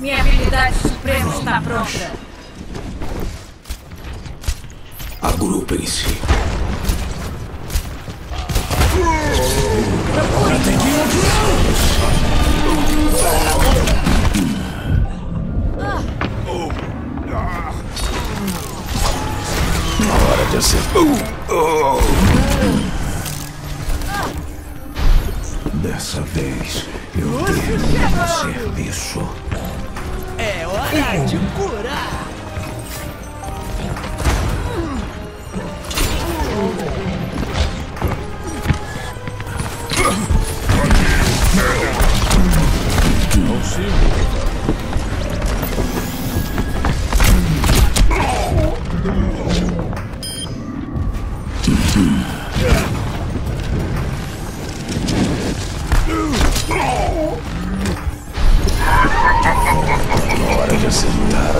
Minha habilidade suprema está pronta. Agrupem-se. Na hora de acertar. Uh, uh. Dessa vez eu termino o serviço. É hora de curar!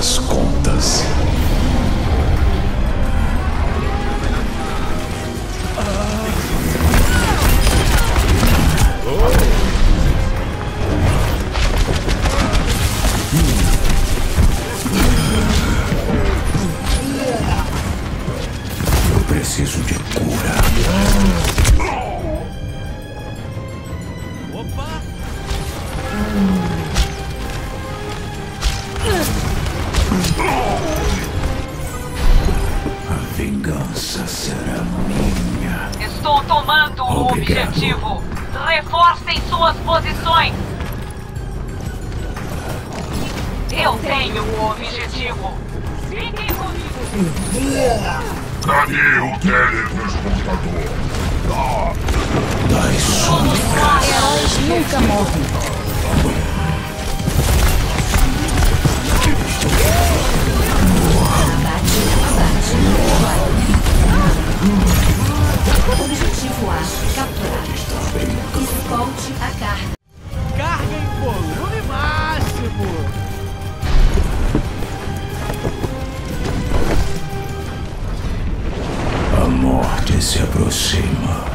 As contas. Estou tomando o objetivo. Reforcem suas posições. Eu tenho o objetivo. Fiquem comigo. Cadê o teletransportador? Das sombras. Heróis nunca morrem. Se aproxima.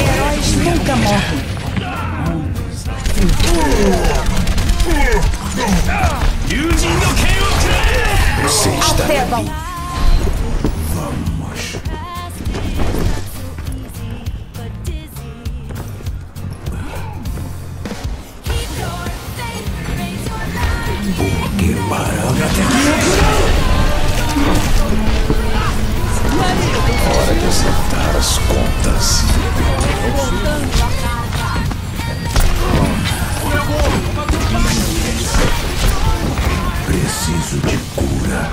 Heróis nunca morrem. Você está Alcebam. Hora de acertar as contas. Preciso de cura.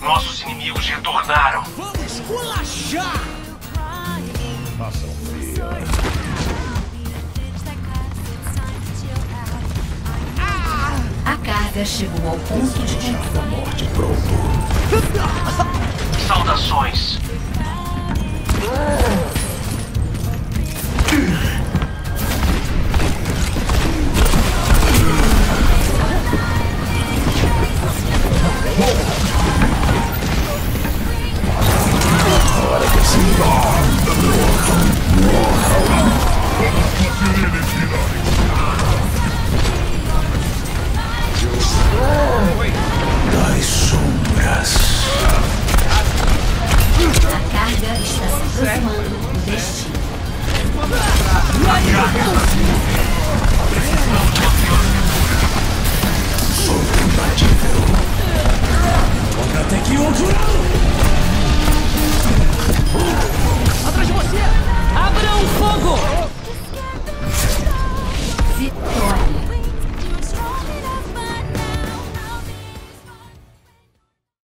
Nossos inimigos retornaram. Vamos colachar! A carga chegou ao ponto de chave morte pronto. Saudações. Ah!